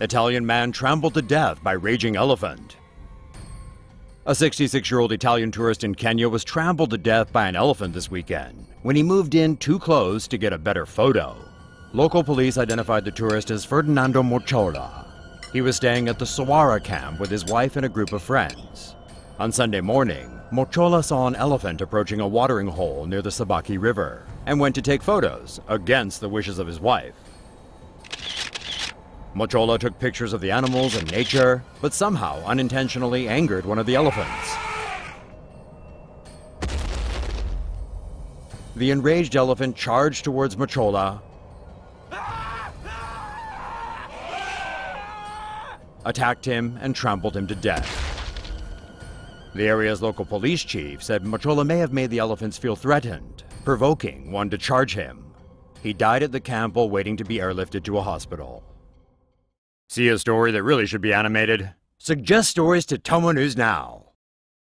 Italian man trampled to death by raging elephant. A 66 year old Italian tourist in Kenya was trampled to death by an elephant this weekend when he moved in too close to get a better photo. Local police identified the tourist as Ferdinando Mocciola. He was staying at the Swara camp with his wife and a group of friends. On Sunday morning, Mocciola saw an elephant approaching a watering hole near the Sabaki River and went to take photos against the wishes of his wife. Mocciola took pictures of the animals and nature, but somehow unintentionally angered one of the elephants. The enraged elephant charged towards Mocciola, attacked him, and trampled him to death. The area's local police chief said Mocciola may have made the elephants feel threatened, provoking one to charge him. He died at the camp while waiting to be airlifted to a hospital. See a story that really should be animated? Suggest stories to Tomo News now.